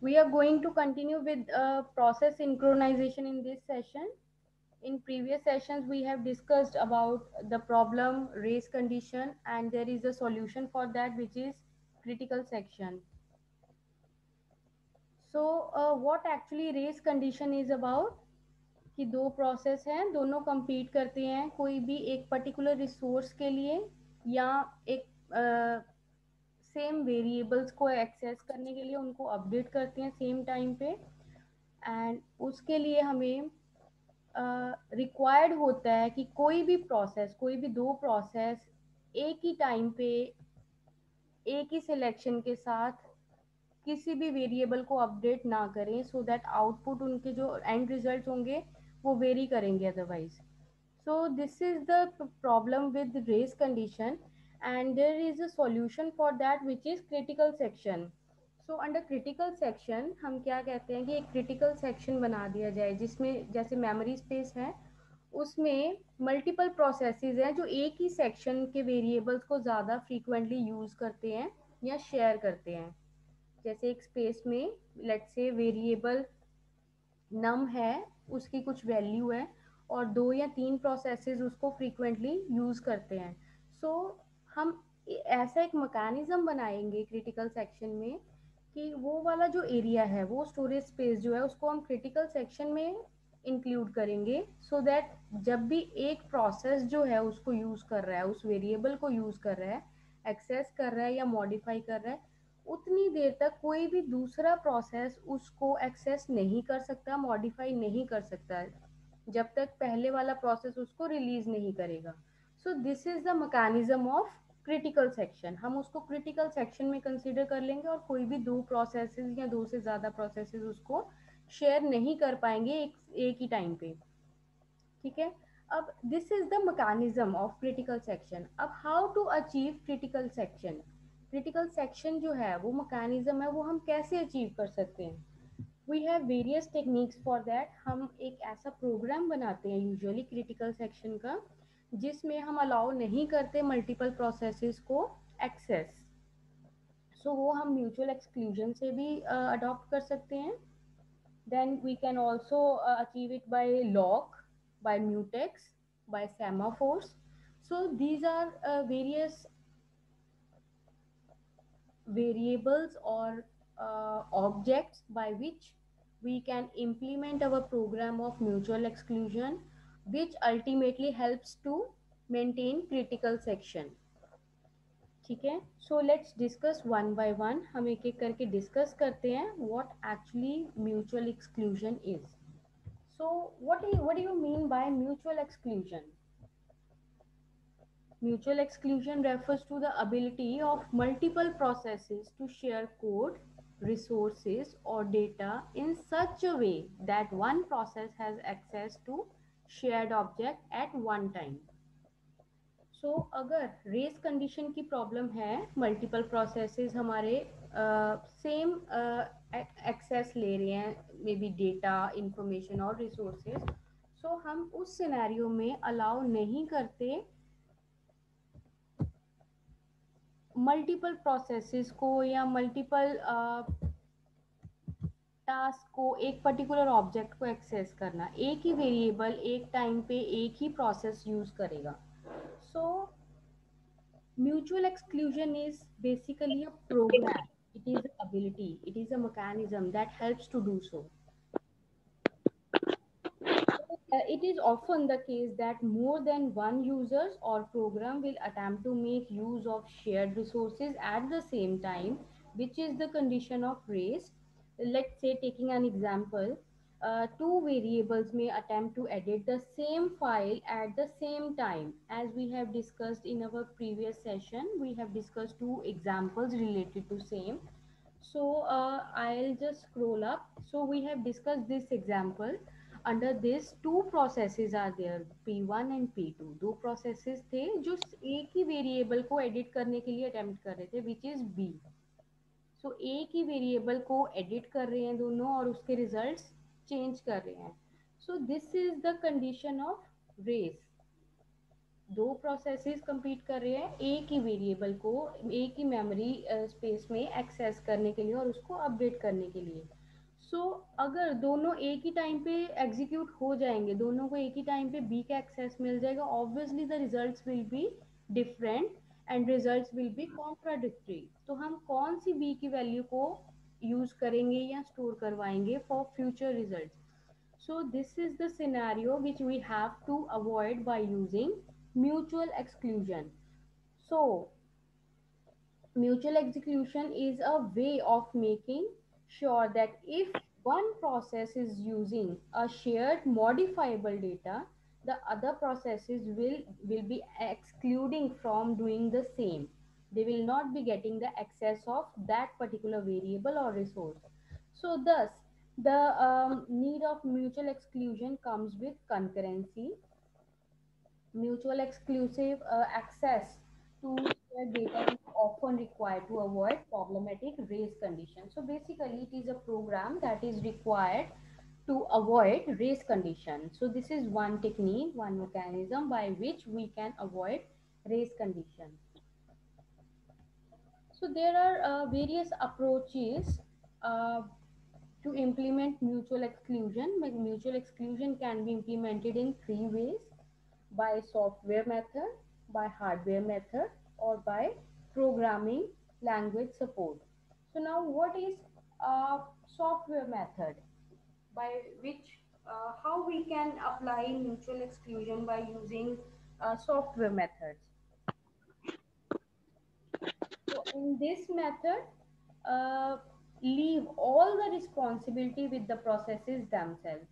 We are going to continue with uh, process synchronization in this session. In previous sessions, we have discussed about the problem race condition and there is a solution for that which is critical section. So uh, what actually race condition is about? कि दो process हैं दोनों compete करते हैं कोई भी एक particular resource के लिए या एक सेम वेरिएबल्स को एक्सेस करने के लिए उनको अपडेट करते हैं सेम टाइम पे। एंड उसके लिए हमें रिक्वायर्ड uh, होता है कि कोई भी प्रोसेस कोई भी दो प्रोसेस एक ही टाइम पे एक ही सिलेक्शन के साथ किसी भी वेरिएबल को अपडेट ना करें सो दैट आउटपुट उनके जो एंड रिज़ल्ट होंगे वो वेरी करेंगे otherwise so this is the problem with race condition and there is a solution for that which is critical section. So under critical section हम क्या कहते हैं कि एक critical section बना दिया जाए जिसमें जैसे memory space है उसमें मल्टीपल प्रोसेसेस हैं जो एक ही सेक्शन के वेरिएबल्स को ज़्यादा फ्रीक्वेंटली यूज़ करते हैं या शेयर करते हैं। जैसे एक स्पेस में लेट से वेरिएबल नम है उसकी कुछ वैल्यू है और दो या तीन प्रोसेसेस उसको फ्रीक्वेंटली यूज़ करते हैं। सो so, हम ऐसा एक मकैनिज़्म बनाएँगे क्रिटिकल सेक्शन में कि वो वाला जो एरिया है, वो स्टोरेज स्पेस जो है, उसको हम क्रिटिकल सेक्शन में इंक्लूड करेंगे सो so दैट जब भी एक प्रोसेस जो है, उसको यूज़ कर रहा है, उस वेरिएबल को यूज़ कर रहा है एक्सेस कर रहा है या मॉडिफाई कर रहा है, उतनी देर तक कोई भी दूसरा प्रोसेस उसको एक्सेस नहीं कर सकता मॉडिफाई नहीं कर सकता, जब तक पहले वाला प्रोसेस उसको रिलीज़ नहीं करेगा। So this is the mechanism of critical section हम उसको क्रिटिकल सेक्शन में कंसिडर कर लेंगे और कोई भी दो प्रोसेसेस या दो से ज़्यादा प्रोसेसेस उसको शेयर नहीं कर पाएँगे एक एक ही टाइम पे। ठीक है? अब this is the mechanism of critical section अब how to achieve critical section critical section जो है, वो मैकेनिज्म है, वो हम कैसे अचीव कर सकते हैं? We have various techniques for that हम एक ऐसा प्रोग्राम बनाते हैं यूजुअली क्रिटिकल सेक्शन का। जिसमें हम अलाउ नहीं करते मल्टीपल प्रोसेसेस को एक्सेस सो वो हम म्यूचुअल एक्सक्लूजन से भी अडोप्ट कर सकते हैं. Then we can also achieve it by lock by mutex by semaphores so these are various variables और objects by which we can implement our program of mutual exclusion which ultimately helps to maintain critical section ठीक है so let's discuss one by one हम एक एक करके discuss करते हैं what actually mutual exclusion is so what what do you mean by mutual exclusion Mutual exclusion refers to the ability of multiple processes to share code, resources or data in such a way that one process has access to shared object at one time so अगर race condition की problem है multiple processes हमारे same access ले रहे हैं may be data information और resources so हम उस सिनेरियो में अलाउ नहीं करते मल्टीपल प्रोसेसेस को या मल्टीपल टास्क को एक पर्टिकुलर ऑब्जेक्ट को एक्सेस करना। एक ही वेरिएबल एक टाइम पे एक ही प्रोसेस यूज़ करेगा। So mutual exclusion is basically a program it is ability it is a mechanism that helps to do so it is often the case that more than one users और program will attempt to make use of share resources at the same time which is the condition of rest let's say taking an example, uh, two variables may attempt to edit the same file at the same time. As we have discussed in our previous session, we have discussed two examples related to same. So uh, I'll just scroll up. So we have discussed this example. Under this, two processes are there, P1 and P2. दो processes थे जो एक ही variable को edit करने के लिए attempt कर रहे थे, which is B. So so, एक ही वेरिएबल को एडिट कर रहे हैं दोनों और उसके रिज़ल्ट चेंज कर रहे हैं। So this is the condition of race दो प्रोसेसेस कंप्लीट कर रहे हैं। एक ही वेरिएबल को एक ही मेमोरी स्पेस में एक्सेस करने के लिए और उसको अपडेट करने के लिए। सो so, अगर दोनों एक ही टाइम पे एग्जीक्यूट हो जाएँगे दोनों को एक ही टाइम पे बी का एक्सेस मिल जाएगा obviously the results will be different and result will be contradictory तो हम कौन सी बी की वैल्यू को यूज़ करेंगे या स्टोर करवाएँगे for future result so this is the which we have to avoid by using mutual exclusion so mutual exclusion is a way of making sure that if one process is using a share modifiable data the other processes will will be excluding from doing the same. They will not be getting the access of that particular variable or resource. So thus the um, need of mutual exclusion comes with concurrency. Mutual exclusive uh, access to data is often required to avoid problematic race conditions. So basically it is a program that is required to avoid race condition. So this is one technique, one mechanism by which we can avoid race condition. So there are uh, various approaches uh, to implement mutual exclusion. Mutual exclusion can be implemented in three ways by software method, by hardware method, or by programming language support. So now what is a software method by which uh, how we can apply mutual exclusion by using uh, software methods. So in this method, uh, leave all the responsibility with the processes themselves.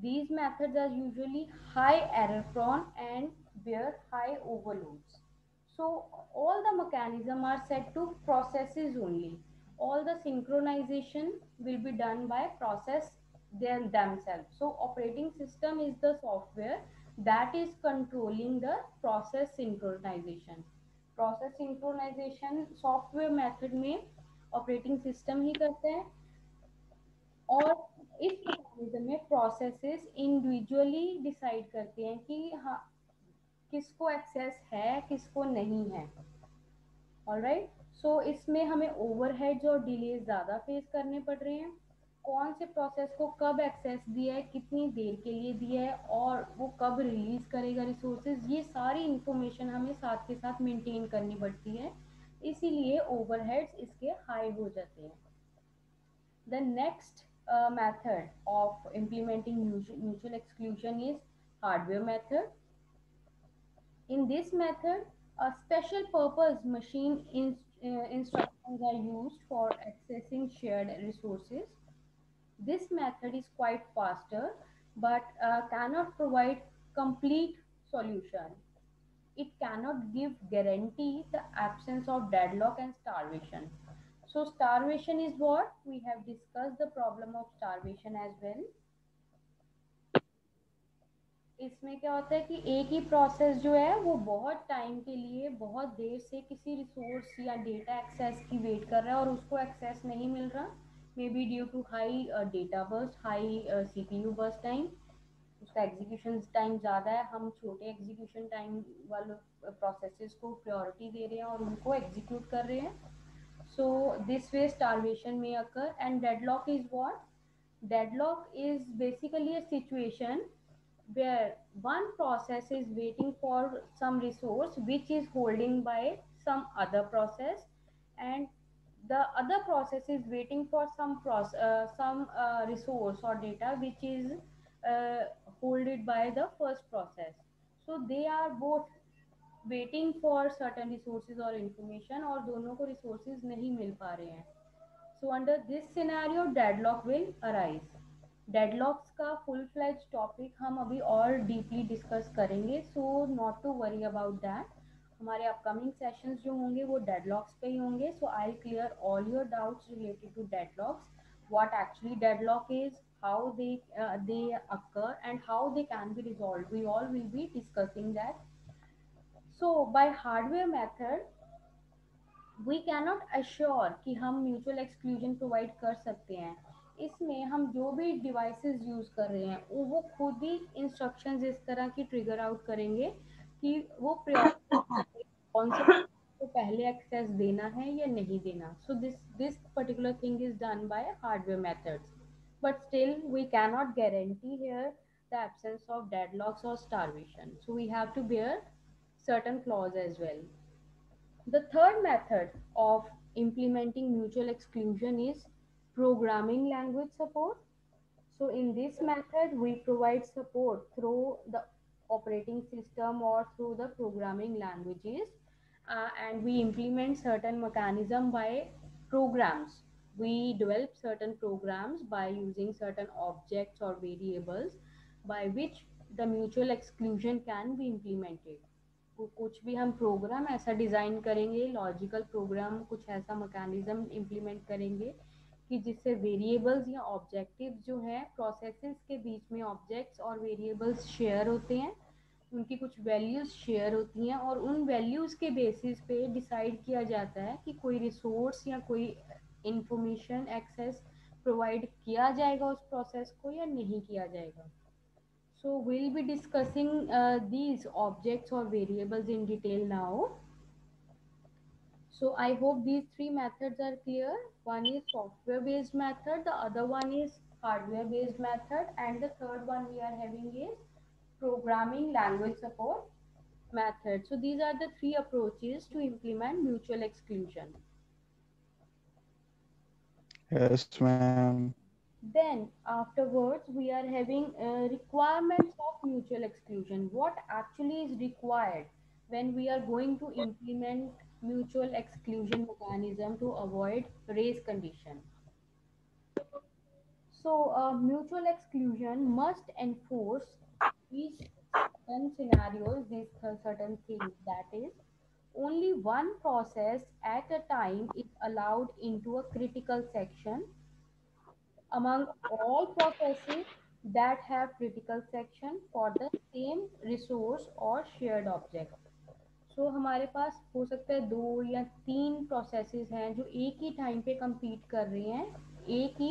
These methods are usually high error prone and bear high overloads. So all the mechanism are set to processes only. All the synchronization will be done by process them themselves. So operating system is the software that is controlling the process synchronization. Process synchronization software method में operating system ही करते हैं और इस mechanism में processes individually decide करते हैं कि हाँ किसको एक्सेस है किसको नहीं है ऑल राइट सो इसमें हमें ओवरहेड्स और डिले ज़्यादा फेस करने पड़ रहे हैं कौन से प्रोसेस को कब एक्सेस दिया है कितनी देर के लिए दिया है और वो कब रिलीज़ करेगा रिसोर्सेज ये सारी इंफॉर्मेशन हमें साथ के साथ मेंटेन करनी पड़ती है। इसीलिए ओवरहेड्स इसके हाई हो जाते हैं। The next method of implementing mutual exclusion is hardware method a special purpose machine in, uh, instructions are used for accessing shared resources. This method is quite faster but uh, cannot provide complete solution it cannot give guarantee the absence of deadlock and starvation. So starvation is what? We have discussed the problem of starvation as well. इसमें क्या होता है कि एक ही process जो है वो बहुत टाइम के लिए बहुत देर से किसी रिसोर्स या डेटा एक्सेस की वेट कर रहा है और उसको एक्सेस नहीं मिल रहा may be due to high data burst high C P U burst time उसका एग्जीक्यूशन टाइम ज़्यादा है, हम छोटे एग्जीक्यूशन टाइम वाले प्रोसेसेस को प्रायोरिटी दे रहे हैं और उनको एग्जीक्यूट कर रहे हैं। सो दिस वे स्टारवेशन में occur and deadlock is what deadlock is basically a situation where one process is waiting for some resource which is holding by some other process and the other process is waiting for some process uh, some uh, resource or data which is uh, holded by the first process. So they are both waiting for certain resources or information और दोनों को resources नहीं मिल पा रहे हैं So under this scenario deadlock will arise. Deadlocks का full fledged topic हम अभी और deeply discuss करेंगे So not to worry about that. हमारे अपकमिंग सेशन जो होंगे वो डेडलॉग्स पे ही होंगे so I clear all your doubts related to deadlocks what actually deadlock is how they they and how they can be resolve we all will be discussing that so by hardware method we cannot assure कि हम mutual exclusion provide कर सकते हैं। इसमें हम जो भी devices use कर रहे हैं, वो खुद ही इंस्ट्रक्शंस इस तरह की ट्रिगर आउट करेंगे। कि वो कौन से को पहले एक्सेस देना है या नहीं देना so this this particular thing is done by hardware methods but still we cannot guarantee here the absence of deadlocks or starvation so we have to bear certain clause as well the third method of implementing mutual exclusion is programming language support so in this method we provide support through the operating system or through the programming languages uh, and we implement certain mechanism by programs we develop certain programs by using certain objects or variables by which the mutual exclusion can be implemented कुछ भी हम programme ऐसा design करेंगे logical programme कुछ ऐसा mechanism implement करेंगे कि जिससे वेरिएबल्स या ऑब्जेक्टिव्स जो है प्रोसेसेस के बीच में ऑब्जेक्ट्स और वेरिएबल्स शेयर होते हैं, उनकी कुछ वैल्यूज़ शेयर होती हैं और उन वैल्यूज़ के बेसिस पे डिसाइड किया जाता है कि कोई रिसोर्स या कोई इंफॉर्मेशन एक्सेस प्रोवाइड किया जाएगा उस प्रोसेस को या नहीं किया जाएगा। So will be discussing these objects और variables in detail now so i hope these three methods are clear one is software based method the other one is hardware based method and the third one we are having is programming language support method. So these are the three approaches to implement mutual exclusion. Yes, ma'am. Then afterwards, we are having uh, requirements of mutual exclusion. What actually is required when we are going to implement mutual exclusion mechanism to avoid race condition. So uh, mutual exclusion must enforce these certain scenarios, these certain things, that is, only one process at a time is allowed into a critical section among all processes that have critical section for the same resource or shared object. So so, हमारे पास हो सकता है दो या तीन processes हैं जो एक ही टाइम पे compete कर रही हैं एक ही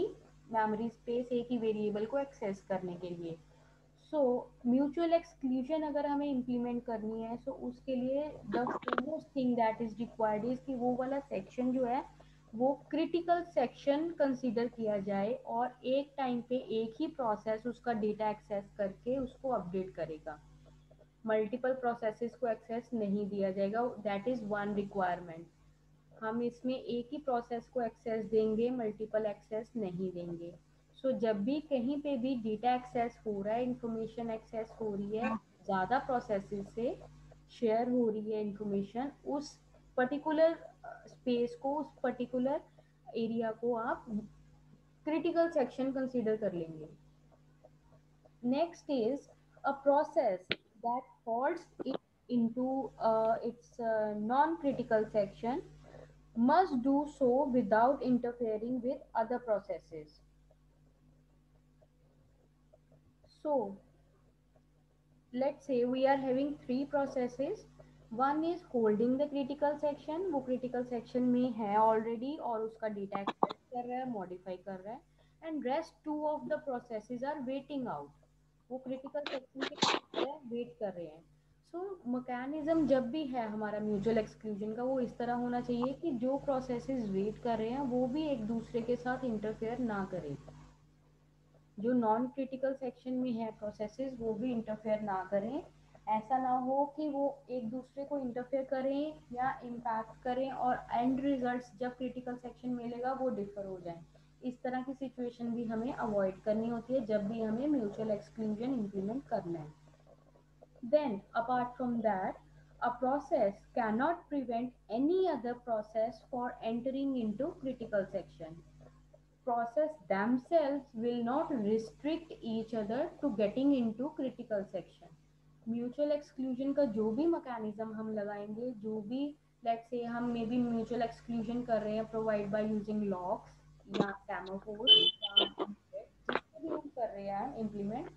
मेमोरी स्पेस एक ही वेरिएबल को एक्सेस करने के लिए। सो म्यूचुअल एक्सक्लूजन अगर हमें इम्प्लीमेंट करनी है सो so उसके लिए the first thing that is required is कि वो वाला सेक्शन जो है वो क्रिटिकल सेक्शन कंसीडर किया जाए और एक टाइम पे एक ही प्रोसेस उसका डेटा एक्सेस करके उसको अपडेट करेगा। मल्टीपल प्रोसेसेस को एक्सेस नहीं दिया जाएगा। दैट इज़ वन रिक्वायरमेंट हम इसमें एक ही प्रोसेस को एक्सेस देंगे मल्टीपल एक्सेस नहीं देंगे। सो so, जब भी कहीं पे भी डेटा एक्सेस हो रहा है इंफॉर्मेशन एक्सेस हो रही है ज़्यादा प्रोसेसेस से शेयर हो रही है इंफॉर्मेशन उस पर्टिकुलर स्पेस को उस पर्टिकुलर एरिया को आप क्रिटिकल सेक्शन कंसीडर कर लेंगे। Next is a process that Falls into uh, its uh, non-critical section must do so without interfering with other processes. So let's say we are having three processes. One is holding the critical section. वो critical section में है already और उसका data access कर रहा है, modify कर रहा है. And rest two of the processes are waiting out. वो critical section के wait कर रहे हैं. सो so, मैकेनिज्म जब भी है हमारा म्यूचुअल एक्सक्लूजन का वो इस तरह होना चाहिए कि जो प्रोसेसेस वेट कर रहे हैं वो भी एक दूसरे के साथ इंटरफेयर ना करें। जो नॉन क्रिटिकल सेक्शन में है प्रोसेसेस वो भी इंटरफेयर ना करें। ऐसा ना हो कि वो एक दूसरे को इंटरफेयर करें या इम्पैक्ट करें और एंड रिजल्ट्स जब क्रिटिकल सेक्शन मिलेगा वो डिफर हो जाए। इस तरह की सिचुएशन भी हमें अवॉइड करनी होती है जब भी हमें म्यूचुअल एक्सक्लूजन इम्प्लीमेंट करना है। Then apart from that a process cannot prevent any other process for entering into critical section process themselves will not restrict each other to getting into critical section mutual exclusion का जो भी mechanism हम लगाएँगे जो भी let's say हम may be mutual exclusion कर रहे हैं प्रोवाइड बाय यूजिंग लॉक्स या कैमोफोर या जिसको भी हम कर रहे हैं इम्प्लीमेंट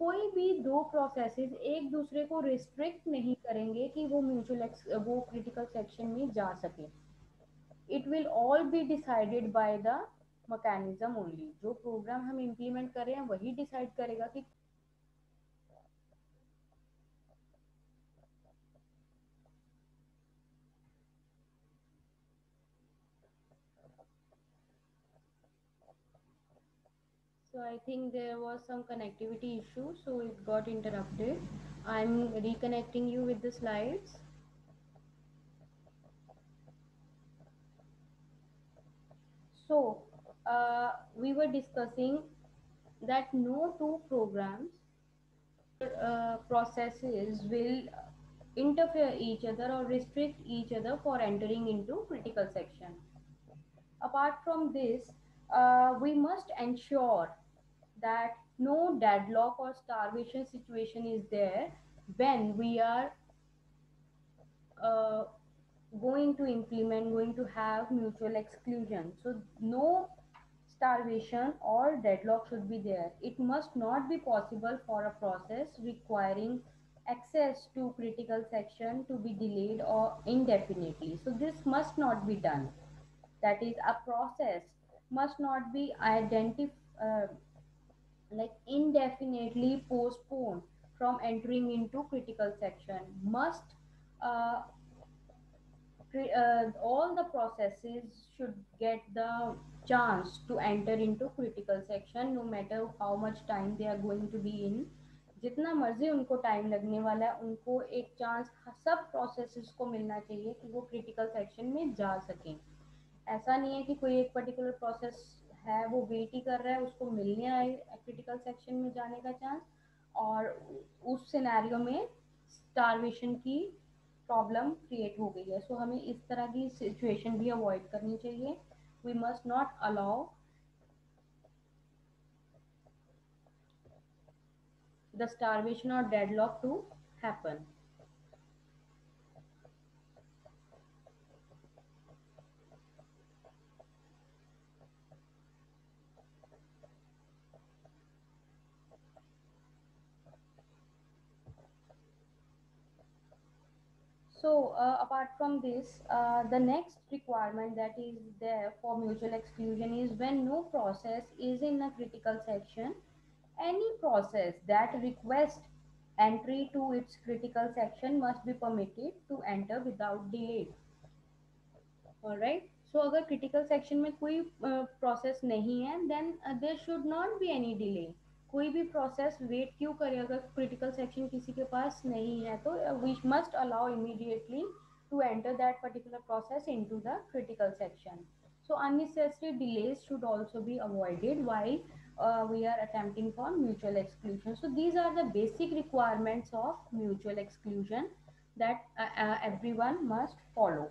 कोई भी दो प्रोसेसेस एक दूसरे को रिस्ट्रिक्ट नहीं करेंगे कि वो म्यूचुअल वो क्रिटिकल सेक्शन में जा सके। It will all be decided by the mechanism only जो प्रोग्राम हम इम्प्लीमेंट कर रहे हैं, वही डिसाइड करेगा कि I think there was some connectivity issue, so it got interrupted. I'm reconnecting you with the slides. So uh, we were discussing that no two programs uh, processes will interfere each other or restrict each other for entering into critical section. Apart from this, uh, we must ensure that no deadlock or starvation situation is there when we are uh, going to implement, going to have mutual exclusion. So no starvation or deadlock should be there. It must not be possible for a process requiring access to critical section to be delayed or indefinitely. So this must not be done. That is a process must not be identified uh, like indefinitely postponed from entering into critical section must uh, uh, all the processes should get the chance to enter into critical section no matter how much time they are going to be in जितना मर्ज़ी उनको time लगने वाला है उनको एक chance सब processes को मिलना चाहिए कि वो क्रिटिकल सेक्शन में जा सकें ऐसा नहीं है कि कोई एक पर्टिकुलर प्रोसेस है वो वेट ही कर रहा है उसको मिलने आए क्रिटिकल सेक्शन में जाने का चांस और उस सिनेरियो में स्टारवेशन की प्रॉब्लम क्रिएट हो गई है सो so, हमें इस तरह की सिचुएशन भी अवॉइड करनी चाहिए we must not allow the starvation or deadlock to happen. So uh, apart from this, uh, the next requirement that is there for mutual exclusion is when no process is in a critical section, any process that requests entry to its critical section must be permitted to enter without delay. Alright. So अगर critical section में कोई uh, process नहीं है, then uh, there should not be any delay. कोई भी process wait क्यों करे अगर क्रिटिकल सेक्शन किसी के पास नहीं है तो we must allow immediately to enter that particular process into the critical section so unnecessary delays should also be avoided while uh, we are attempting for mutual exclusion so these are the basic requirements of mutual exclusion that uh, uh, everyone must follow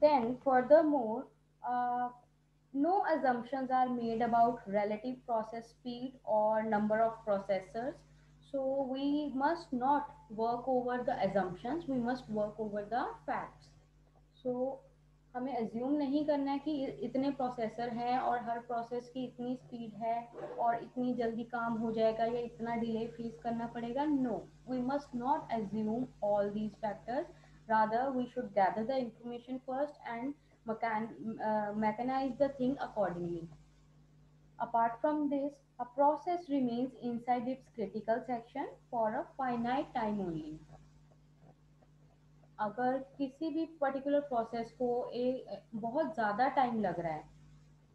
then furthermore uh, no assumptions are made about relative process speed or number of processors. So we must not work over the assumptions, we must work over the facts. So हमें assume नहीं करना है कि इतने processor हैं और हर process की इतनी स्पीड है और इतनी जल्दी काम हो जाएगा या इतना डिले फेस करना पड़ेगा no we must not assume all these factors rather we should gather the information first and mechan uh, mechanize the thing accordingly. Apart from this, a process remains inside its critical section for a finite time only. अगर किसी भी particular process को एक बहुत ज़्यादा time लग रहा है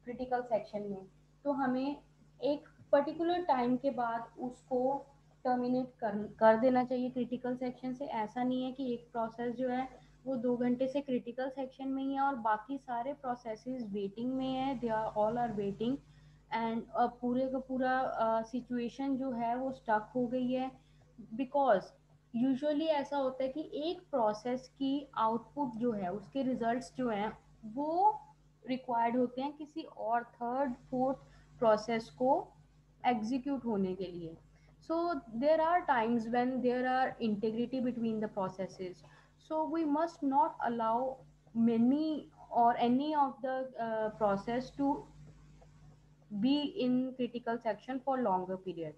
क्रिटिकल सेक्शन में तो हमें एक पर्टिकुलर टाइम के बाद उसको टर्मिनेट कर कर देना चाहिए क्रिटिकल सेक्शन से ऐसा नहीं है कि एक प्रोसेस जो है वो दो घंटे से क्रिटिकल सेक्शन में ही है और बाकी सारे प्रोसेसेस वेटिंग में है। They are all are waiting and पूरे का पूरा सिचुएशन uh, जो है वो स्टक हो गई है। बिकॉज़ यूजुअली ऐसा होता है कि एक प्रोसेस की आउटपुट जो है उसके रिजल्ट्स जो हैं वो रिक्वायर्ड होते हैं किसी और थर्ड फोर्थ प्रोसेस को एग्जीक्यूट होने के लिए। So there are times when there are integrity between the processes so we must not allow many or any of the uh, process to be in critical section for longer period.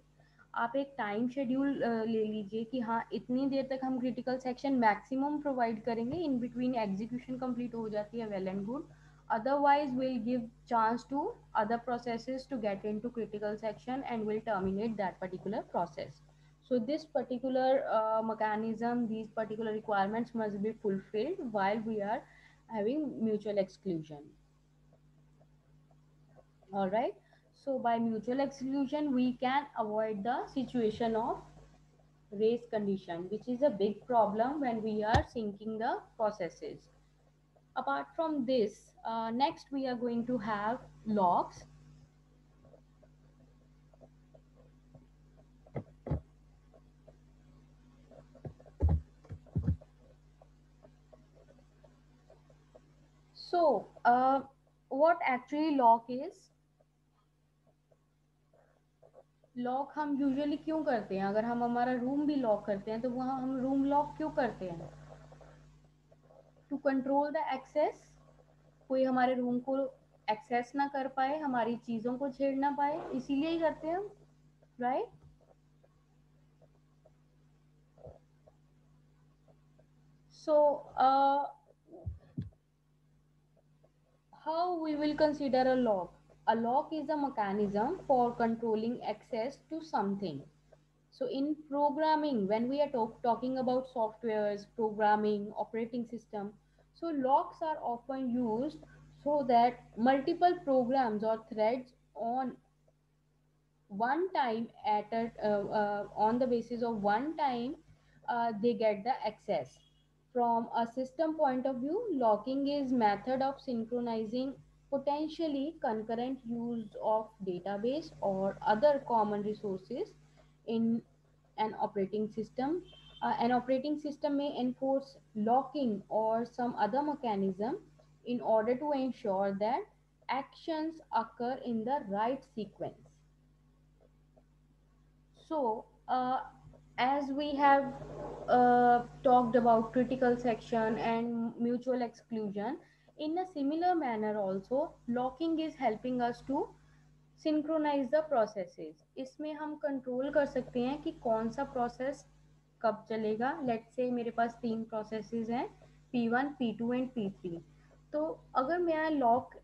आप एक time schedule uh, ले लीजिए कि हाँ इतनी देर तक हम क्रिटिकल सेक्शन मैक्सिमम प्रोवाइड करेंगे इन बिटवीन एग्जीक्यूशन कंप्लीट हो जाती है well and good otherwise will give chance to other processes to get into critical section and will terminate that particular process so this particular uh, mechanism, these particular requirements must be fulfilled while we are having mutual exclusion. All right. So by mutual exclusion, we can avoid the situation of race condition, which is a big problem when we are syncing the processes. Apart from this, uh, next we are going to have locks. So, uh, what actually lock is? Lock हम usually क्यों करते हैं? अगर हम हमारा room भी lock करते हैं तो वहाँ हम रूम लॉक क्यों करते हैं? टू कंट्रोल द एक्सेस कोई हमारे रूम को एक्सेस ना कर पाए हमारी चीज़ों को छेड़ ना पाए इसीलिए ही करते हैं हम right so we how we will consider a lock? A lock is a mechanism for controlling access to something. So in programming when we are talk, talking about softwares programming operating system so locks are often used so that multiple programs or threads on one time at a, uh, uh, on the basis of one time uh, they get the access from a system point of view locking is method of synchronizing potentially concurrent use of database or other common resources in an operating system. Uh, an operating system may enforce locking or some other mechanism in order to ensure that actions occur in the right sequence. So, uh, as we have uh, talked about critical section and mutual exclusion, in a similar manner also, locking is helping us to synchronize the processes. इसमें हम control कर सकते हैं कि कौन सा process कब चलेगा लेट से मेरे पास तीन प्रोसेसेस हैं P1, P2 एंड P3 तो अगर मैं लॉक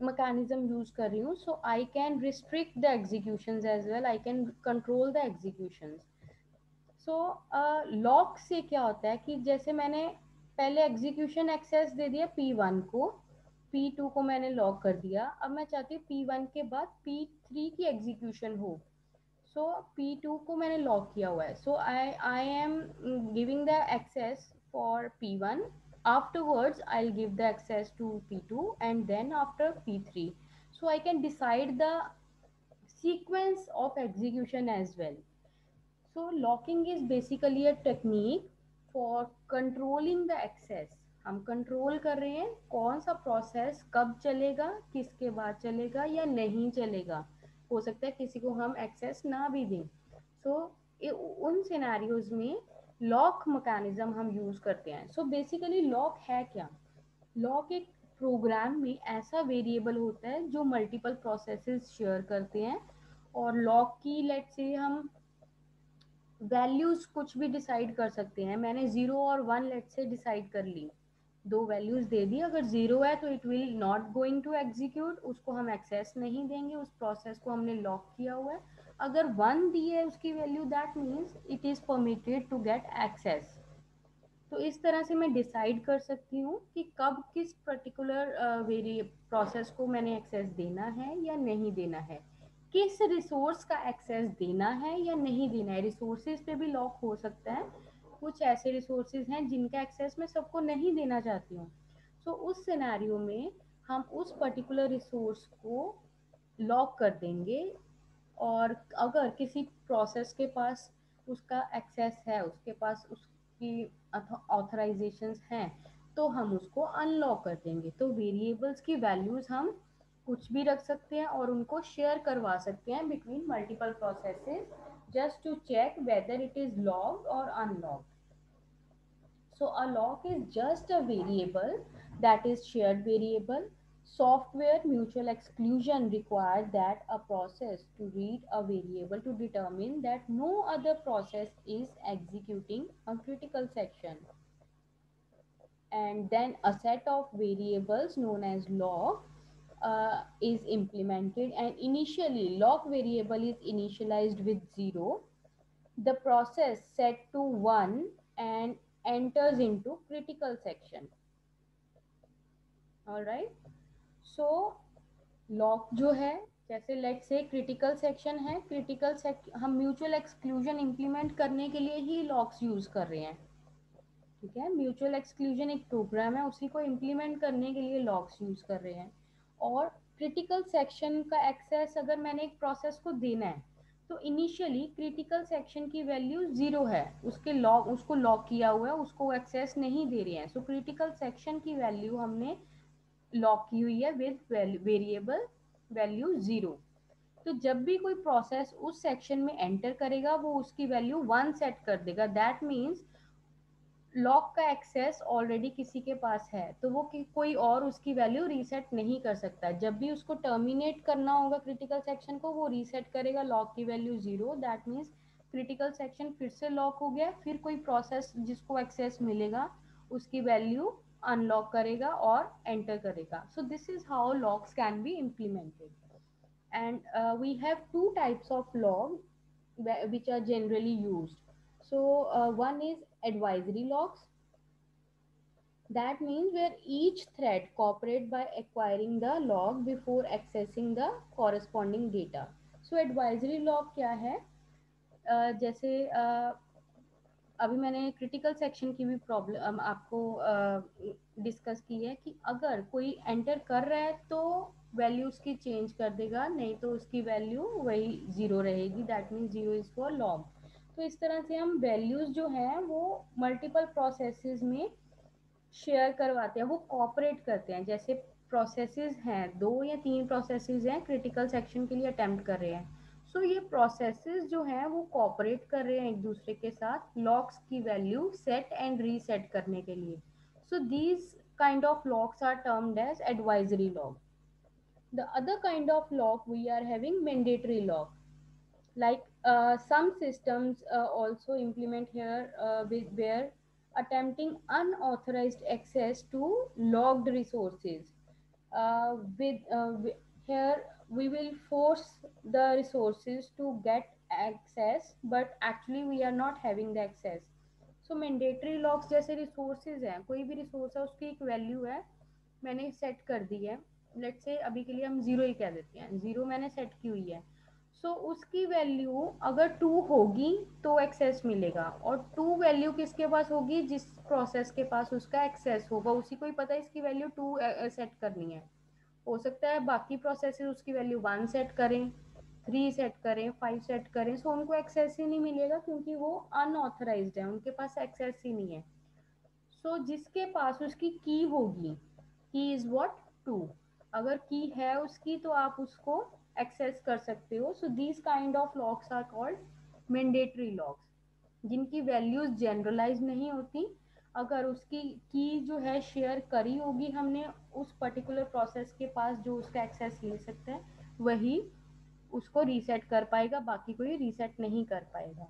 mechanism यूज़ कर रही हूँ so I can restrict the execution as well I can control the execution so lock uh, से क्या होता है कि जैसे मैंने पहले एग्जीक्यूशन एक्सेस दे दिया पी वन को पी टू को मैंने लॉक कर दिया। अब मैं चाहती हूँ पी वन के बाद पी थ्री की एग्जीक्यूशन हो। सो पी टू को मैंने लॉक किया हुआ है। So I I am giving the access for P one afterwards I give the access to P two and then after P three so I can decide the sequence of execution as well so locking is basically a technique for controlling the access हम control कर रहे हैं कौन सा process कब चलेगा किसके बाद चलेगा या नहीं चलेगा। हो सकता है किसी को हम एक्सेस ना भी दें। सो so, उन सिनेरियोज में लॉक मैकेनिज्म हम यूज़ करते हैं। सो बेसिकली लॉक है क्या? लॉक एक प्रोग्राम में ऐसा वेरिएबल होता है जो मल्टीपल प्रोसेसेस शेयर करते हैं। और लॉक की लेट से हम वैल्यूज़ कुछ भी डिसाइड कर सकते हैं। मैंने ज़ीरो और वन लेट से डिसाइड कर ली। दो वैल्यूज़ दे दी। अगर ज़ीरो है तो it will not going to execute उसको हम एक्सेस नहीं देंगे। उस प्रोसेस को हमने लॉक किया हुआ है। अगर वन दी है उसकी value that means it is permitted to get access तो इस तरह से मैं डिसाइड कर सकती हूँ कि कब किस पर्टिकुलर वेरी प्रोसेस को मैंने एक्सेस देना है या नहीं देना है। किस रिसोर्स का एक्सेस देना है या नहीं देना है? रिसोर्सेज पे भी लॉक हो सकता है। कुछ ऐसे रिसोर्सेज हैं जिनका एक्सेस मैं सबको नहीं देना चाहती हूँ। सो so, उस सिनेरियो में हम उस पर्टिकुलर रिसोर्स को लॉक कर देंगे और अगर किसी प्रोसेस के पास उसका एक्सेस है उसके पास उसकी ऑथराइजेशन हैं तो हम उसको अनलॉक कर देंगे। तो वेरिएबल्स की वैल्यूज़ हम कुछ भी रख सकते हैं और उनको शेयर करवा सकते हैं between multiple processes just to check whether it is lock और unlock so a lock is just a variable that is share variable software mutual exclusion require that a process to read a variable to determine that no other process is executing a critical section and then a set of variables known as lock uh, is implemented and initially lock variable is initialized with 0 the process set to 1 and enters into critical section. All right so lock जो है जैसे late say critical section है critical हम mutual exclusion implement करने के लिए ही locks use कर रहे हैं। ठीक है? म्यूचुअल एक्सक्लूजन एक प्रोग्राम है उसी को इम्प्लीमेंट करने के लिए लॉक्स यूज़ कर रहे हैं। और क्रिटिकल सेक्शन का एक्सेस अगर मैंने एक प्रोसेस को देना है तो इनिशियली क्रिटिकल सेक्शन की वैल्यू ज़ीरो है। उसके लॉक उसको लॉक किया हुआ है, उसको एक्सेस नहीं दे रहे हैं। सो क्रिटिकल सेक्शन की वैल्यू हमने लॉक की हुई है विद वेरिएबल वैल्यू ज़ीरो तो जब भी कोई प्रोसेस उस सेक्शन में एंटर करेगा, वो उसकी वैल्यू वन सेट कर देगा। दैट मीन्स लॉक का एक्सेस ऑलरेडी किसी के पास है तो वो कोई और उसकी वैल्यू रीसेट नहीं कर सकता जब भी उसको टर्मिनेट करना होगा क्रिटिकल सेक्शन को वो रीसेट करेगा लॉक की value zero. That means critical section फिर से लॉक हो गया फिर कोई प्रोसेस जिसको एक्सेस मिलेगा उसकी वैल्यू अनलॉक करेगा और एंटर करेगा। So this is how locks can be implemented and we have two types of lock which are generally so uh, one is advisory locks that means where each thread cooperate by acquiring the log before accessing the corresponding data so advisory log क्या है uh, जैसे uh, अभी मैंने critical section की भी problem आपको discuss uh, की है कि अगर कोई एंटर कर रहा है तो वैल्यू उसकी चेंज कर देगा नहीं तो उसकी वैल्यू वही ज़ीरो रहेगी that means zero is for lock तो इस तरह से हम वैल्यूज़ जो हैं वो मल्टीपल प्रोसेसेस में शेयर करवाते हैं वो कॉपरेट करते हैं। जैसे प्रोसेसेस हैं दो या तीन प्रोसेसेस हैं क्रिटिकल सेक्शन के लिए अटेम्प्ट कर रहे हैं। सो so, ये प्रोसेसेस जो हैं वो कॉपरेट कर रहे हैं एक दूसरे के साथ लॉक्स की वैल्यू सेट एंड रीसेट करने के लिए। So these kind of locks are termed as advisory lock the other kind of lock we are having mandatory lock like uh, some systems uh, also implement here uh, with where attempting unauthorized access to logged resources uh, with, uh, with here we will force the resources to get access but actually we are not having the access so mandatory logs जैसे resources हैं कोई भी resource है उसकी एक value है मैंने set कर दी है let's say अभी के लिए हम zero ही कह देते हैं zero मैंने set की हुई है सो उसकी वैल्यू अगर टू होगी तो एक्सेस मिलेगा। और टू वैल्यू किसके पास होगी? जिस प्रोसेस के पास उसका एक्सेस होगा उसी को ही पता है इसकी वैल्यू टू सेट करनी है। हो सकता है बाकी प्रोसेस उसकी वैल्यू वन सेट करें थ्री सेट करें फाइव सेट करें। सो उनको एक्सेस ही नहीं मिलेगा क्योंकि वो अनऑथराइज है। उनके पास एक्सेस ही नहीं है। सो so, जिसके पास उसकी की होगी की इज़ वॉट टू अगर की है उसकी तो आप उसको एक्सेस कर सकते हो। So these kind of locks are called mandatory locks जिनकी वैल्यूज़ जनरलाइज नहीं होती। अगर उसकी की जो है शेयर करी होगी हमने, उस पर्टिकुलर प्रोसेस के पास जो उसका एक्सेस ले सकता है, वही उसको रीसेट कर पाएगा, बाकी कोई रीसेट नहीं कर पाएगा।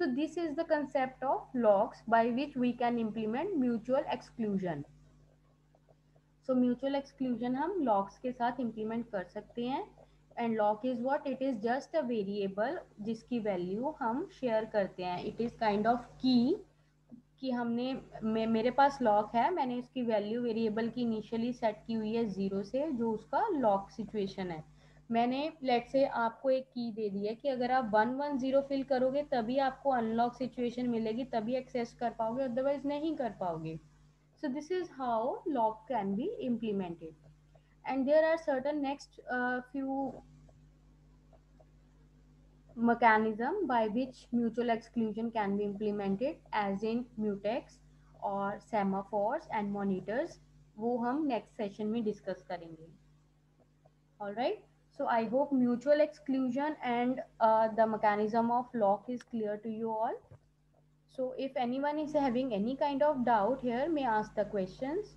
So this is the concept of locks by which we can implement mutual exclusion so mutual exclusion हम लॉक्स के साथ इम्प्लीमेंट कर सकते हैं। And lock is what it is just a variable जिसकी वैल्यू हम शेयर करते हैं. इट इज़ काइंड ऑफ़ की कि हमने मे, मेरे पास लॉक है. मैंने इसकी वैल्यू वेरिएबल की इनिशियली सेट की हुई है ज़ीरो से जो उसका लॉक सिचुएशन है. मैंने लेट से आपको एक की दे दी है कि अगर आप वन वन ज़ीरो फिल करोगे तभी आपको अनलॉक सिचुएशन मिलेगी तभी एक्सेस कर पाओगे अदरवाइज़ नहीं कर पाओगे. So this is how lock can be implemented there are certain next uh, few mechanism by which mutual exclusion can be implemented as in mutex or semaphores and monitors वो हम next session में discuss करेंगे all right so i hope mutual exclusion and uh, the mechanism of lock is clear to you all so if anyone is having any kind of doubt here may ask the questions